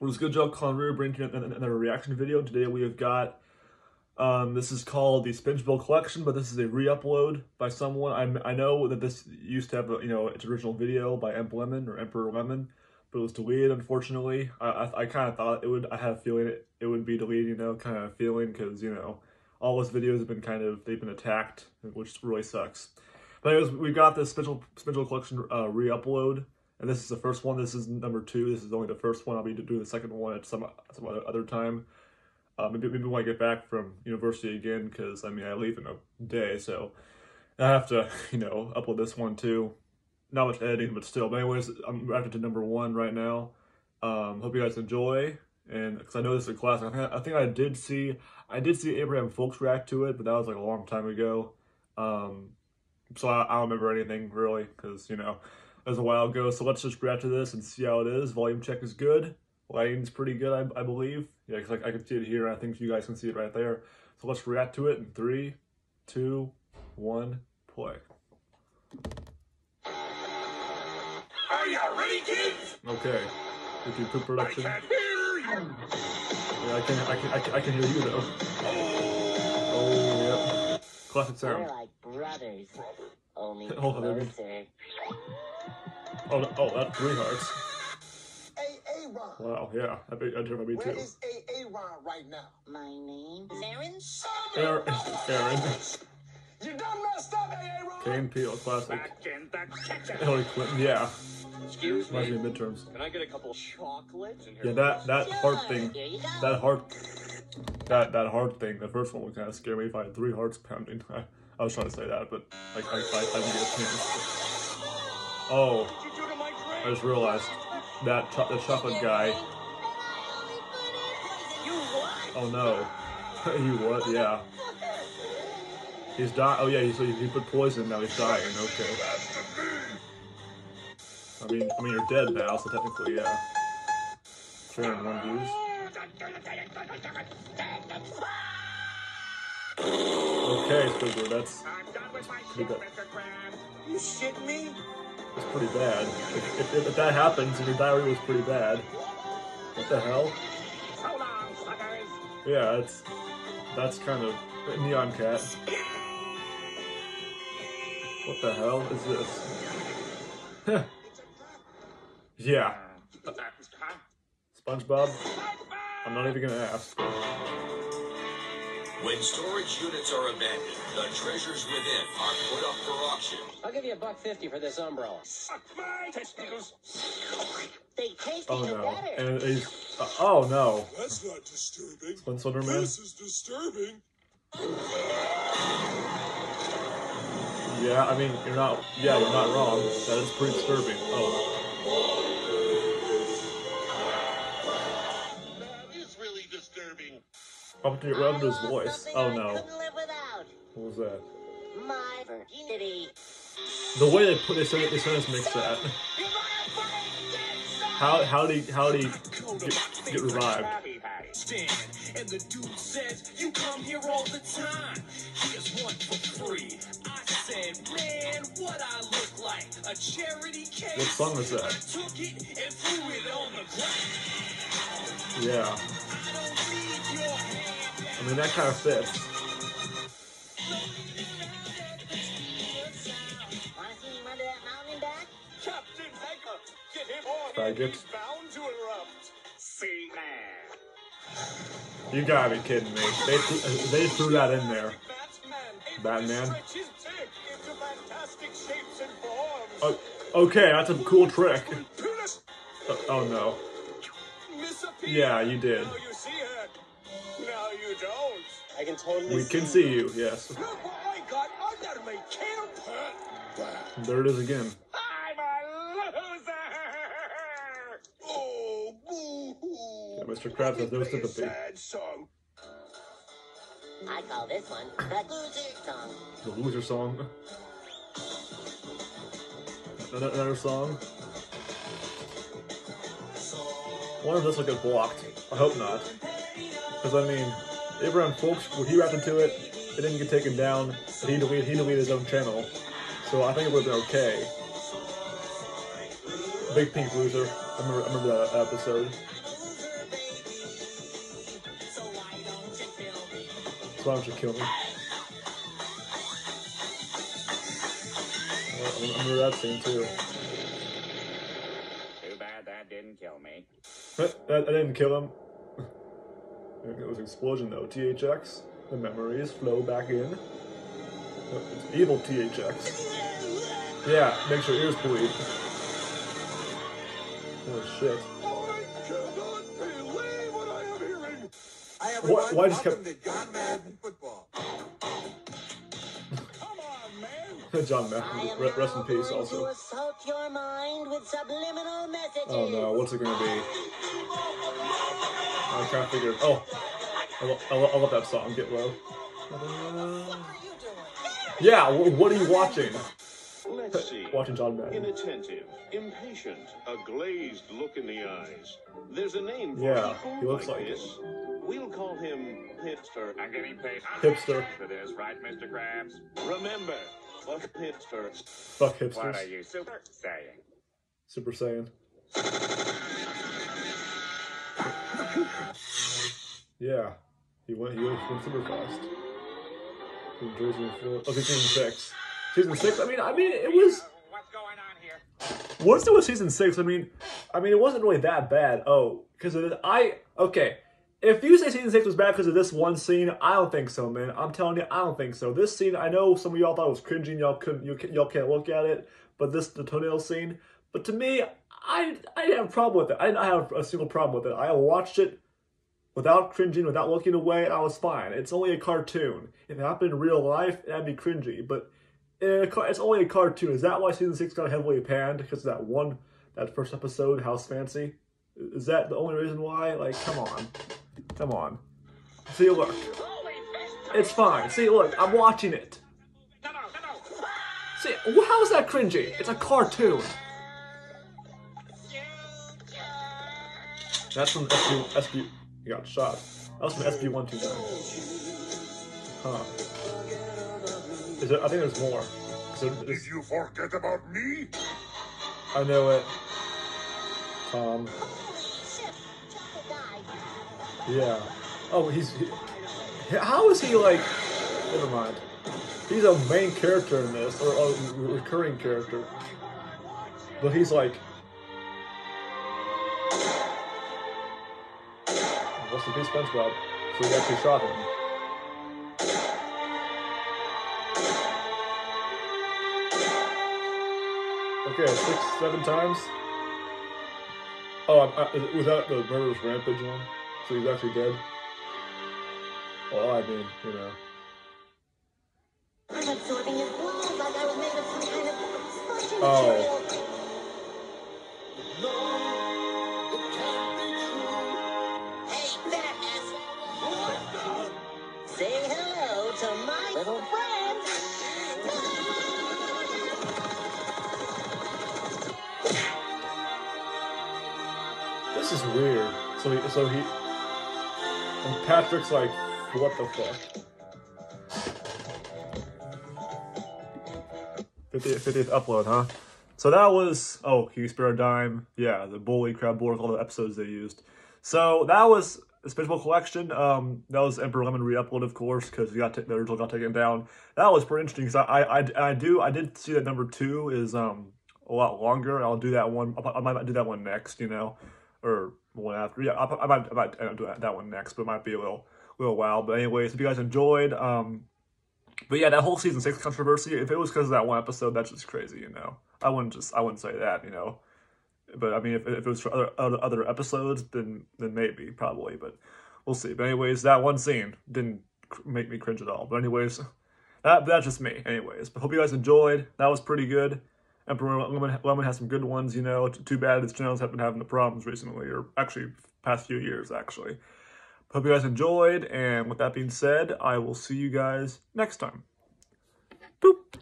was good job, Conveyor, bringing in another reaction video. Today we have got, um, this is called the Spongebob Collection, but this is a re-upload by someone. I, I know that this used to have, a, you know, its original video by Emp Lemon or Emperor Lemon, but it was deleted, unfortunately. I, I, I kind of thought it would, I had a feeling it, it would be deleted, you know, kind of feeling, because, you know, all his videos have been kind of, they've been attacked, which really sucks. But anyways, we got this Spongebob Collection uh, re-upload. And this is the first one. This is number two. This is only the first one. I'll be doing the second one at some some other time. Uh, maybe maybe when I get back from university again, because I mean I leave in a day, so I have to you know upload this one too. Not much editing, but still. But anyways, I'm after to number one right now. Um, hope you guys enjoy, and because I know this is a classic. I think, I think I did see I did see Abraham Folks react to it, but that was like a long time ago. Um, so I, I don't remember anything really, because you know as a while ago. So let's just react to this and see how it is. Volume check is good. Lighting's pretty good, I, I believe. Yeah, because like, I can see it here. I think you guys can see it right there. So let's react to it in three, two, one, play. Are you ready, kids? Okay. If you put production. I can hear you. Yeah, I can, I can, I can, I can hear you though. Oh, yeah. Classic sound. We're like brothers. Only Hold on, baby. closer. Oh, oh, that's three hearts. Hey, Aaron. Wow, yeah. I bet I turned my beat Where too. is A. Aaron right now? My name is Aaron. Aaron, Aaron. You done messed up, A. Aaron. Kane Peel, classic. Back in the kitchen. Hillary Clinton, yeah. Excuse Reminds me me. of midterms. Can I get a couple chocolates? And Yeah, that that heart thing, Here you go. that heart, that that heart thing. The first one would kind of scare me if I had three hearts pounding. I, I was trying to say that, but like I I, I didn't get a chance. Oh, I just realized that cho- the chocolate guy. Oh no, you what? Yeah, he's dying. Oh yeah, he so he put poison. Now he's dying. Okay. I mean, I mean you're dead now, so technically yeah. Sharing one views. Okay, Squidward, that's I'm done with my Pretty shit, good. Mr. Krabs. You shit me? That's pretty bad. If, if, if that happens and your diary was pretty bad, what the hell? So long, suckers. Yeah, it's that's kind of neon cat. What the hell is this? yeah, SpongeBob. I'm not even gonna ask. When storage units are abandoned, the treasures within are put up for auction. I'll give you a buck fifty for this umbrella. Suck my testicles. They taste Oh even no, better. and he's uh, oh no, That's not disturbing. Spin Slenderman. is disturbing. Yeah, I mean you're not. Yeah, you're not wrong. That is pretty disturbing. Oh, up to your I up to his voice. Oh no, couldn't live without. what was that? My virginity. The way they put said they this makes that. How how did he how did he get, get revived? Krabby Patty. stand. And the dude says, You come here all the time. Here's one for free. I said, Man, what I look like? A charity case. What song is that? I I mean that kind of fits. Wanna see him under that mountain and back? Captain Hacker, get him on. Faggot. Bound to erupt. See man. You gotta be kidding me. They threw, they threw that in there. Batman. Batman? Stretch his dick into fantastic shapes and forms. Oh, okay, that's a cool trick. Uh, oh no. Yeah, you did. I can totally We can see you, yes. Look what I got under my camp. There it is again. I'm a loser. Oh, boo-hoo. Yeah, Mr. Krabs has no Play a sympathy. Sad song. I call this one the loser song. The loser song. Another, another song. One of this will get blocked. I hope not. Because I mean, Abraham Folks, when he rapped into it, it didn't get taken down. But he deleted, he deleted his own channel. So I think it would have been okay. Big Pink Loser. I remember, I remember that episode. So why don't you kill me? I remember that scene too. Too bad that didn't kill me. That, that didn't kill him. It was an explosion though. THX. The memories flow back in. Oh, It's evil THX. Yeah, makes your ears bleed. Oh shit. I cannot believe what I am hearing. Hi, What- why just to John Madden Football. Come on, man. John Madden, am re- rest in peace also. your mind with subliminal messages. Oh no, what's it gonna be? I'm trying to figure. Oh, I, lo- I, lo- I love that song. Get low. Uh, yeah, wh- what are you watching? Let's see. Watching John Madden. Inattentive, impatient, a glazed look in the eyes. There's a name for Yeah, he looks like, like it. this. We'll call him hipster. I'm getting paid Hipster. for this, right, Mr. Krabs? Remember, fuck hipster. Fuck What are hipsters. you super saying? Super Saiyan. Yeah, he went. He went super fast. He enjoys it for- Okay, season six. Season six. I mean, I mean, it was. What's going on here? Once it was season six, I mean, I mean, it wasn't really that bad. Oh, because I okay. If you say season six was bad because of this one scene, I don't think so, man. I'm telling you, I don't think so. This scene, I know some of y'all thought it was cringy, and y'all couldn't, you, y'all can't look at it. But this, the toenail scene, but to me, I, I didn't have a problem with it. I didn't have a single problem with it. I watched it without cringing, without looking away. And I was fine. It's only a cartoon. If it happened in real life, that'd be cringy. But it's only a cartoon. Is that why season six got heavily panned? Because that one, that first episode, House Fancy. Is that the only reason why? Like, come on, come on. See, look, it's fine. See, look, I'm watching it. See, how is that cringy? It's a cartoon. That's from SB. SB. You got shot. That was from SB one two nine. Huh. Is there? I think there's more. So Did you forget about me? I know it. Tom. Shit, Chocolate died. Yeah. Oh, he's. He, how is he like? Never mind. He's a main character in this, or a recurring character. But he's like. What's the piece, SpongeBob? So he actually shot him. Okay, six, seven times. Oh, I, uh, I, was that the murderous rampage one? So he's actually dead. Well, I mean, you know. I'm This is weird. So he, so he, and Patrick's like, what the fuck? 50th, 50th upload, huh? So that was, oh, can you spare a dime? Yeah, the Bully, Krab Borg, all the episodes they used. So that was the Spongebob Collection. Um, that was Emperor Lemon re-upload, of course, because got ta- the original got taken down. That was pretty interesting because I, I, I, I do, I did see that number two is um a lot longer. I'll do that one. I might do that one next, you know, or one after. Yeah, I, I might, I might end up doing that one next, but it might be a little, little while. But anyways, if you guys enjoyed, um, but yeah, that whole season six controversy, if it was because of that one episode, that's just crazy, you know. I wouldn't just, I wouldn't say that, you know. But I mean, if, if it was for other, other other episodes, then then maybe, probably. But we'll see. But anyways, that one scene didn't make me cringe at all. But anyways, that that's just me. Anyways, but hope you guys enjoyed. That was pretty good. Emperor Lemon, has some good ones, you know. Too bad his channels have been having the problems recently, or actually past few years, actually. Hope you guys enjoyed, and with that being said, I will see you guys next time. Boop.